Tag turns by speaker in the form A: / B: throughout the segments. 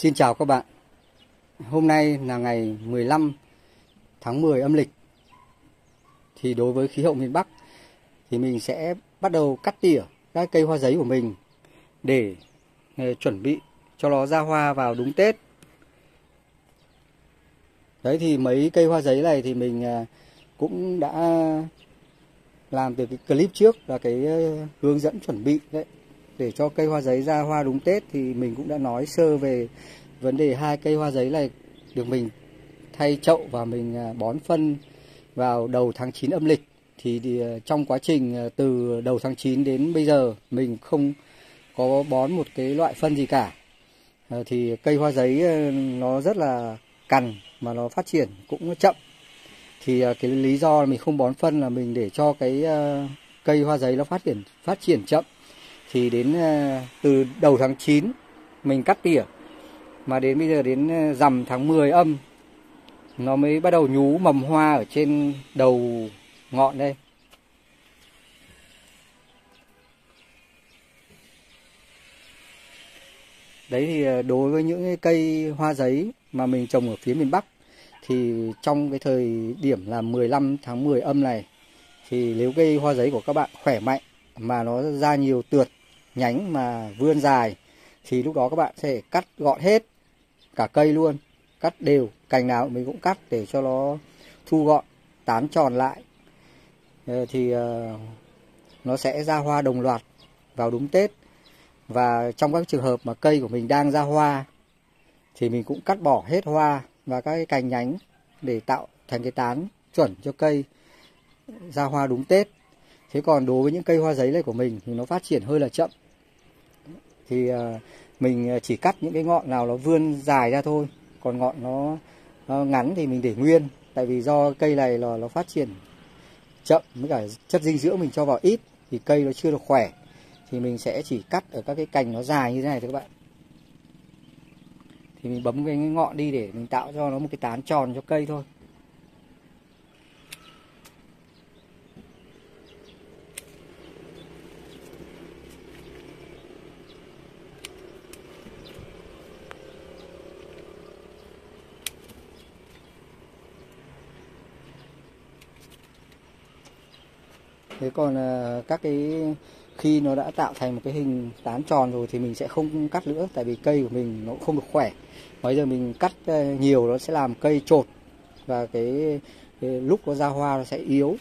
A: Xin chào các bạn. Hôm nay là ngày 15 tháng 10 âm lịch. Thì đối với khí hậu miền Bắc, thì mình sẽ bắt đầu cắt tỉa các cây hoa giấy của mình để ờ, chuẩn bị cho nó ra hoa vào đúng Tết. Đấy, thì mấy cây hoa giấy này thì mình ờ, cũng đã làm từ cái clip trước là cái ờ, hướng dẫn chuẩn bị đấy để cho cây hoa giấy ra hoa đúng Tết thì mình cũng đã nói sơ về vấn đề hai cây hoa giấy này được mình thay chậu và mình à, bón phân vào đầu tháng 9 âm lịch. Thì, thì à, trong quá trình à, từ đầu tháng 9 đến bây giờ mình không có bón một cái loại phân gì cả. Ờ, thì cây hoa giấy ờ, nó rất là cằn mà nó phát triển cũng chậm. Thì cái lý do mình không bón phân là mình để cho cái ờ, cây hoa giấy nó phát triển phát triển chậm thì đến ờ, từ đầu tháng 9 mình cắt tỉa, mà đến bây giờ đến ờ, rằm tháng 10 âm, nó mới bắt đầu nhú mầm hoa ở trên đầu ngọn đây. Đấy thì ờ, đối với những cây hoa giấy mà mình trồng ở phía miền Bắc, thì trong cái thời điểm là 15 tháng 10 âm này, thì nếu cây hoa giấy của các bạn khỏe mạnh mà nó ra nhiều tượt nhánh mà vươn dài, thì lúc đó các bạn sẽ cắt gọn hết cả cây luôn, cắt đều, cành nào mình cũng cắt để cho nó thu gọn, tán tròn lại. Ờ, thì ờ, nó sẽ ra hoa đồng loạt vào đúng Tết. Và trong các trường hợp mà cây của mình đang ra hoa, thì mình cũng cắt bỏ hết hoa và các cái cành nhánh để tạo thành cái tán chuẩn cho cây ra hoa đúng Tết. Thế còn đối với những cây hoa giấy này của mình thì nó phát triển hơi là chậm thì à, mình à, chỉ cắt những cái ngọn nào nó vươn dài ra thôi. Còn ngọn nó, nó ngắn thì mình để nguyên. Tại vì do cây này là nó phát triển chậm với cả chất dinh dưỡng mình cho vào ít thì cây nó chưa được khỏe. Thì mình sẽ chỉ cắt ở các cái cành nó dài như thế này thôi các bạn. Thì mình bấm cái ngọn đi để mình tạo cho nó một cái tán tròn cho cây thôi. Thế còn ờ, các cái khi nó đã tạo thành một cái hình tán tròn rồi thì mình sẽ không cắt nữa tại vì cây của mình nó không được khỏe. Bây giờ mình cắt ờ, nhiều nó sẽ làm cây trột và cái, cái lúc nó ra hoa nó sẽ yếu.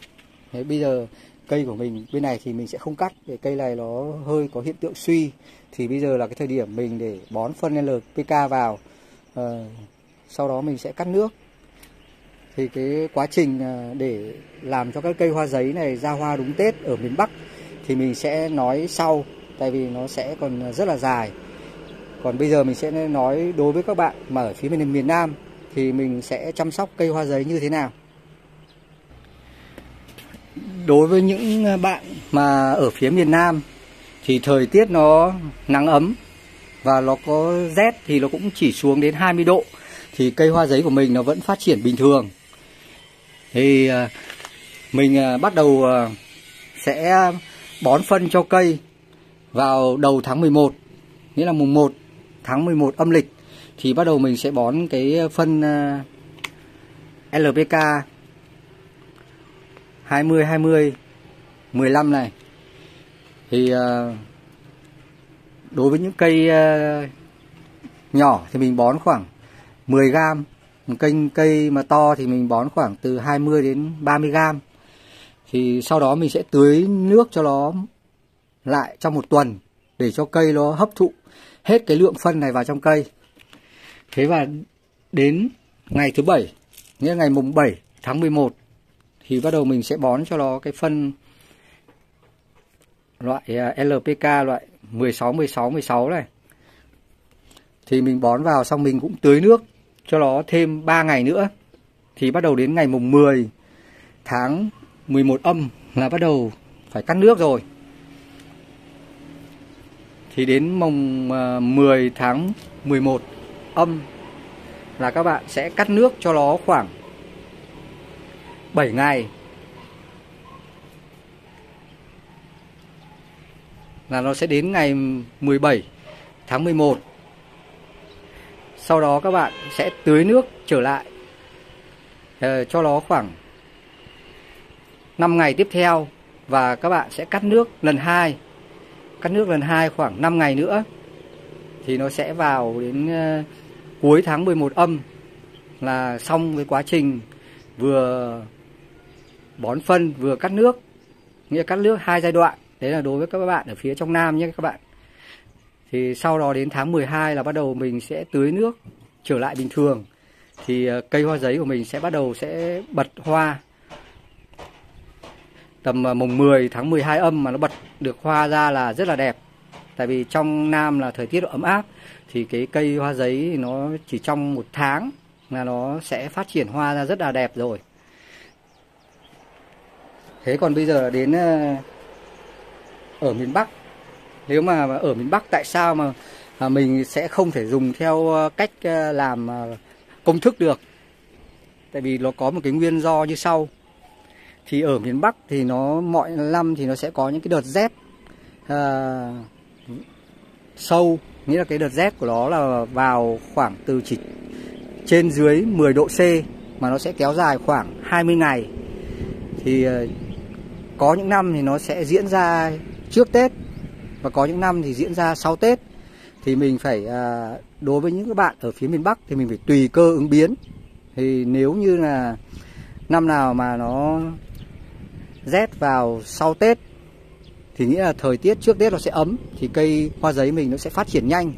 A: Thế bây giờ cây của mình bên này thì mình sẽ không cắt để cây này nó hơi có hiện tượng suy. Thì bây giờ là cái thời điểm mình để bón phân NPK vào à, sau đó mình sẽ cắt nước thì cái quá trình ờ, để làm cho các cây hoa giấy này ra hoa đúng Tết ở miền Bắc thì mình sẽ nói sau, tại vì nó sẽ còn rất là dài. Còn bây giờ mình sẽ nói đối với các bạn mà ở phía miền miền Nam thì mình sẽ chăm sóc cây hoa giấy như thế nào. Đối với những bạn mà ở phía miền Nam thì thời tiết nó nắng ấm và nó có rét thì nó cũng chỉ xuống đến 20 độ thì cây hoa giấy của mình nó vẫn phát triển bình thường thì ờ, mình ờ, bắt đầu ờ, sẽ bón phân cho cây vào đầu tháng 11 nghĩa là mùng 1 tháng 11 âm lịch thì bắt đầu mình sẽ bón cái phân LPK 20 20 15 này. Thì đối với những cây nhỏ thì mình bón khoảng 10 gram kênh cây mà to thì mình bón khoảng từ 20 đến 30 gram. Thì sau đó mình sẽ tưới nước cho nó lại trong một tuần để cho cây nó hấp thụ hết cái lượng phân này vào trong cây. Thế và đến ngày thứ bảy, nghĩa là ngày mùng 7 tháng 11 thì bắt đầu mình sẽ bón cho nó cái phân loại à, LPK loại 16 16 16 này. Thì mình bón vào xong mình cũng tưới nước cho nó thêm 3 ngày nữa, thì bắt đầu đến ngày mùng 10 tháng 11 âm là bắt đầu phải cắt nước rồi. Thì đến mùng à, 10 tháng 11 âm là các bạn sẽ cắt nước cho nó khoảng 7 ngày. Là nó sẽ đến ngày 17 tháng 11 sau đó các bạn sẽ tưới nước trở lại. Uh, cho nó khoảng 5 ngày tiếp theo và các bạn sẽ cắt nước lần hai. Cắt nước lần hai khoảng 5 ngày nữa thì nó sẽ vào đến uh, cuối tháng 11 âm là xong với quá trình vừa bón phân vừa cắt nước. Nghĩa cắt nước hai giai đoạn. Đấy là đối với các bạn ở phía trong nam nhé các bạn thì sau đó đến tháng 12 là bắt đầu mình sẽ tưới nước trở lại bình thường. Thì ờ, cây hoa giấy của mình sẽ bắt đầu sẽ bật hoa. Tầm ờ, mùng 10 tháng 12 âm mà nó bật được hoa ra là rất là đẹp. Tại vì trong nam là thời tiết ấm áp, thì cái cây hoa giấy nó chỉ trong một tháng là nó sẽ phát triển hoa ra rất là đẹp rồi. Thế còn bây giờ đến ờ, ở miền Bắc nếu mà ở miền Bắc tại sao mà à, mình sẽ không thể dùng theo ờ, cách ờ, làm ờ, công thức được? Tại vì nó có một cái nguyên do như sau. Thì ở miền Bắc thì nó mọi năm thì nó sẽ có những cái đợt rét à, sâu nghĩa là cái đợt rét của nó là vào khoảng từ chỉ trên dưới 10 độ C mà nó sẽ kéo dài khoảng 20 ngày. Thì có những năm thì nó sẽ diễn ra trước Tết và có những năm thì diễn ra sau Tết thì mình phải à, đối với những các bạn ở phía miền Bắc thì mình phải tùy cơ ứng biến. Thì nếu như là năm nào mà nó rét vào sau Tết thì nghĩa là thời tiết trước Tết nó sẽ ấm thì cây hoa giấy mình nó sẽ phát triển nhanh.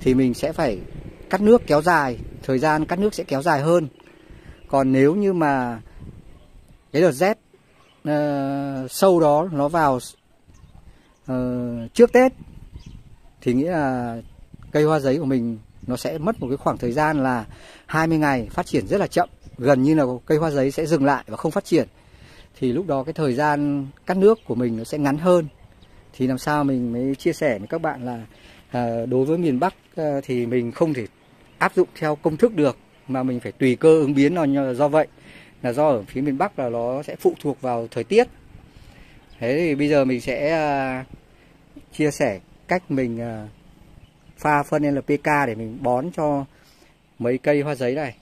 A: Thì mình sẽ phải cắt nước kéo dài thời gian cắt nước sẽ kéo dài hơn. Còn nếu như mà cái đợt rét uh, sâu đó nó vào uh, trước Tết thì nghĩa là cây hoa giấy của mình nó sẽ mất một cái khoảng thời gian là 20 ngày phát triển rất là chậm. Gần như là cây hoa giấy sẽ dừng lại và không phát triển. Thì lúc đó cái thời gian cắt nước của mình nó sẽ ngắn hơn. Thì làm sao mình mới chia sẻ với các bạn là à, đối với miền Bắc à, thì mình không thể áp dụng theo công thức được mà mình phải tùy cơ ứng biến nó do vậy là do ở phía miền Bắc là nó sẽ phụ thuộc vào thời tiết thế thì bây giờ mình sẽ ờ, chia sẻ cách mình ờ, pha phân NPK để mình bón cho mấy cây hoa giấy này.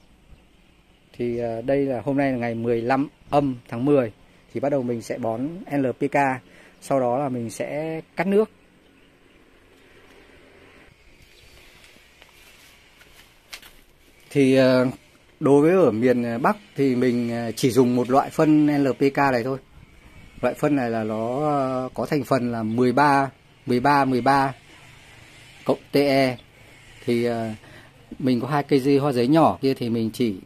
A: Thì ờ, đây là hôm nay là ngày 15 âm tháng 10 thì bắt đầu mình sẽ bón NPK sau đó là mình sẽ cắt nước. Thì đối với ở miền Bắc thì mình chỉ dùng một loại phân NPK này thôi loại phân này là nó ờ, có thành phần là 13 13 13 cộng TE thì ờ, mình có hai cây dây hoa giấy nhỏ kia thì mình chỉ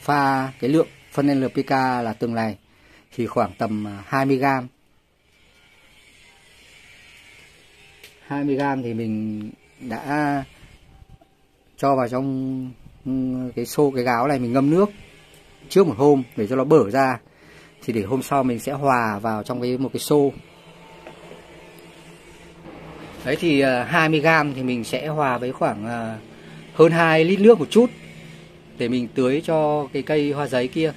A: pha cái lượng, phân NPK là từng này. Thì khoảng tầm 20 gram 20 gram thì mình đã cho vào trong ừ, cái xô, cái gáo này mình ngâm nước trước một hôm để cho nó bở ra thì để hôm sau mình sẽ hòa vào trong cái, một cái xô. Đấy thì à, 20 gram thì mình sẽ hòa với khoảng à, hơn 2 lít nước một chút để mình tưới cho cái cây hoa giấy kia.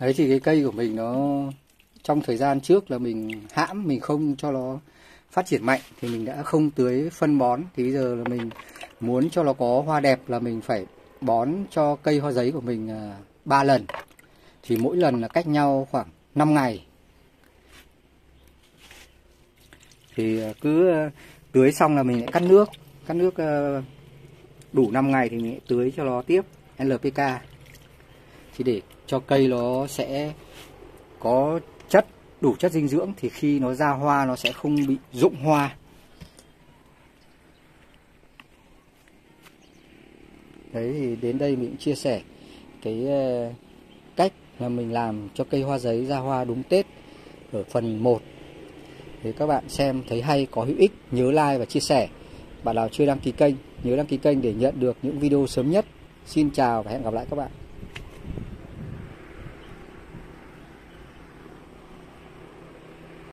A: Đấy thì cái cây của mình nó trong thời gian trước là mình hãm, mình không cho nó phát triển mạnh, thì mình đã không tưới phân bón. Thì bây giờ là mình muốn cho nó có hoa đẹp là mình phải bón cho cây hoa giấy của mình à, ba lần. Thì mỗi lần là cách nhau khoảng 5 ngày. Thì à, cứ à, tưới xong là mình lại cắt nước. Cắt nước đủ 5 ngày thì mình lại tưới cho nó tiếp LPK thì để cho cây nó sẽ có chất, đủ chất dinh dưỡng thì khi nó ra hoa nó sẽ không bị rụng hoa. Đấy, thì đến đây mình chia sẻ cái ờ, cách là mình làm cho cây hoa giấy ra hoa đúng Tết ở phần 1 thì các bạn xem thấy hay, có hữu ích, nhớ like và chia sẻ. Bạn nào chưa đăng ký kênh, nhớ đăng ký kênh để nhận được những video sớm nhất. Xin chào và hẹn gặp lại các bạn.